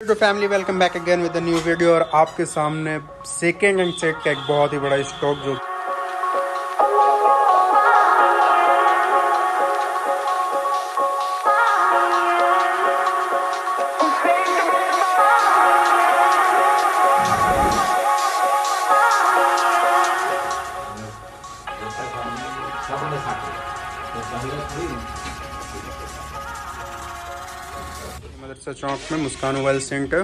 तो family welcome back again with new video और आपके सामने सेकेंड हैंड सेट का एक बहुत ही बड़ा स्टॉक जो मदरसा चौक में मुस्कान मोबाइल सेंटर।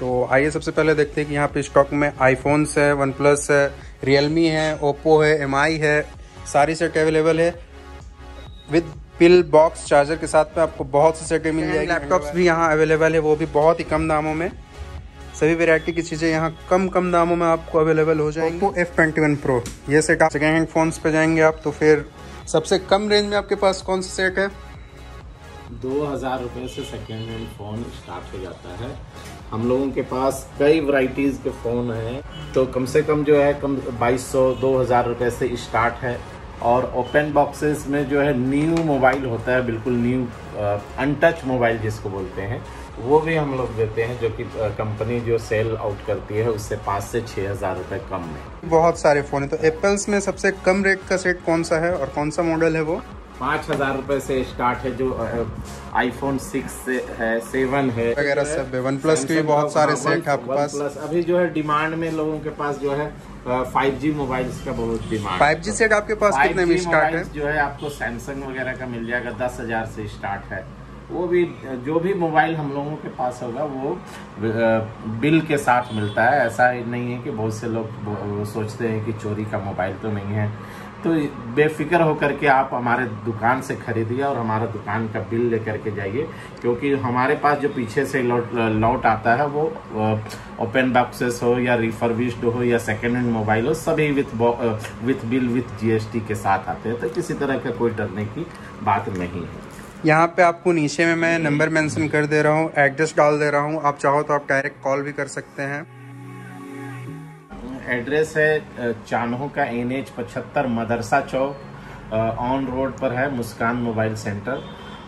तो आइए सबसे पहले देखते हैं कि यहाँ पे स्टॉक में आईफोन्स है वन प्लस है रियलमी है ओप्पो है एमआई है सारी सेट अवेलेबल है। विद पिल बॉक्स चार्जर के साथ में आपको बहुत सी सेटें मिल जाएगी। लैपटॉप्स भी यहाँ अवेलेबल है वो भी बहुत ही कम दामों में। सभी वेरायटी की चीज़ें यहाँ कम कम दामों में आपको अवेलेबल हो जाएँगी। Oppo F twenty one pro ये सेट आप सेकेंड हैंड फोन्स पे जाएँगे आप तो फिर सबसे कम रेंज में आपके पास कौन सा सेट है? दो हज़ार रुपये से सेकेंड हैंड फ़ोन स्टार्ट हो जाता है। हम लोगों के पास कई वैरायटीज़ के फ़ोन हैं तो कम से कम जो है, कम बाईस सौ, दो हज़ार रुपये से स्टार्ट है। और ओपन बॉक्सेस में जो है न्यू मोबाइल होता है, बिल्कुल न्यू अनटच मोबाइल जिसको बोलते हैं, वो भी हम लोग देते हैं, जो कि कंपनी जो सेल आउट करती है, उससे पाँच से छः हज़ार रुपये कम में। बहुत सारे फ़ोन है तो एप्पल्स में सबसे कम रेट का सेट कौन सा है और कौन सा मॉडल है वो? पाँच हज़ार रुपए से स्टार्ट है जो आईफोन सिक्स से है सेवन है। वगैरह सब वन प्लस के भी बहुत सारे सेट है आपके पास। प्लस अभी जो है डिमांड में लोगों के पास जो है फाइव जी मोबाइल का बहुत डिमांड फाइव जी सेट आपके पास कितने में स्टार्ट है? जो है आपको सैमसंग वगैरह का मिल जाएगा दस हज़ार से स्टार्ट है। वो भी जो भी मोबाइल हम लोगों के पास होगा वो बिल के साथ मिलता है। ऐसा नहीं है कि बहुत से लोग सोचते हैं कि चोरी का मोबाइल तो नहीं है। तो बेफिक्र होकर के आप हमारे दुकान से खरीदिए और हमारा दुकान का बिल लेकर के जाइए, क्योंकि हमारे पास जो पीछे से लौट लौट आता है वो ओपन बॉक्सेस हो या रिफर्बिश्ड हो या सेकेंड हैंड मोबाइल हो, सभी with with bill with GST के साथ आते हैं। तो किसी तरह का कोई डरने की बात नहीं है। यहाँ पे आपको नीचे में मैं नंबर मेंशन कर दे रहा हूँ एड्रेस डाल दे रहा हूँ। आप चाहो तो आप डायरेक्ट कॉल भी कर सकते हैं। एड्रेस है चानहो का एन एच पचहत्तर मदरसा चौक ऑन रोड पर है मुस्कान मोबाइल सेंटर।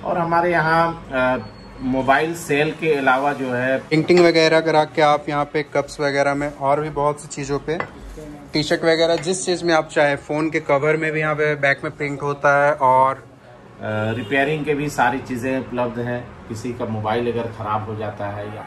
और हमारे यहाँ मोबाइल सेल के अलावा जो है प्रिंटिंग वगैरह करा के आप यहाँ पे कप्स वगैरह में और भी बहुत सी चीज़ों पे टी शर्ट वगैरह जिस चीज़ में आप चाहे फ़ोन के कवर में भी यहाँ पे बैक में प्रिंट होता है और रिपेयरिंग के भी सारी चीज़ें उपलब्ध हैं। किसी का मोबाइल अगर ख़राब हो जाता है या